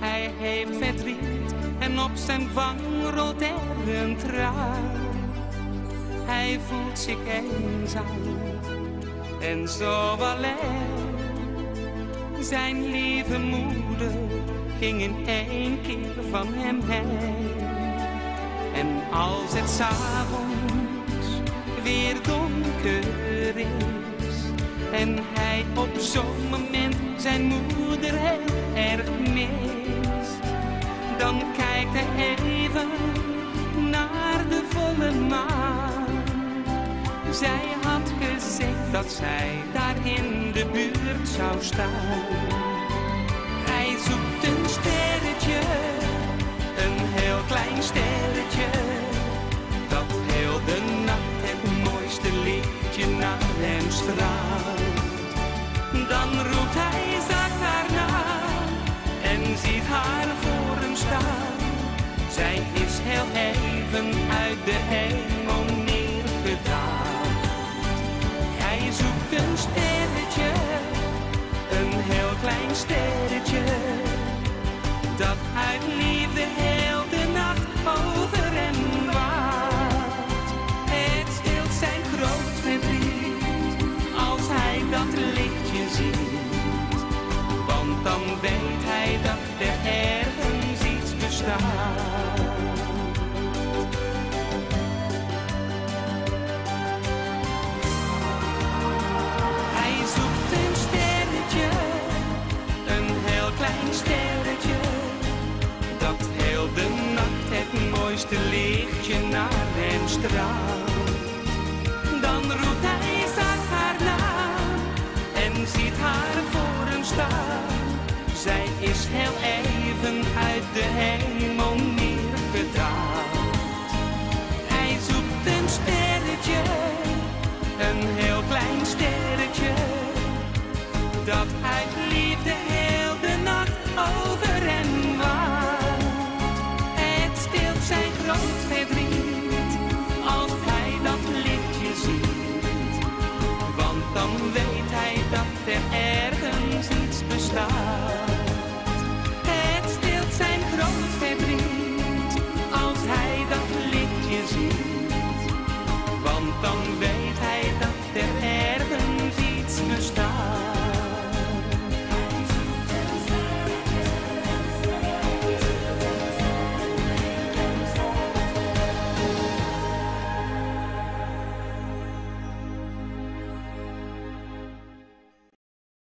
Hij heeft verdriet en op zijn wang rolt er een traan. Hij voelt zich eenzaam en zo alleen. Zijn lieve moeder ging in één keer van hem heen. En als het s'avonds en hij op zo'n moment zijn moeder heel erg dan kijkt hij even naar de volle maan. Zij had gezegd dat zij daar in de buurt zou staan. Uit de hemel neergedaald. Hij zoekt een sterretje, een heel klein sterretje, dat uit liefde heel de nacht over hem waakt. Het stilt zijn groot verdriet, als hij dat lichtje ziet, want dan weet hij dat er ergens iets bestaat. Mooiste lichtje naar hem straalt. Want dan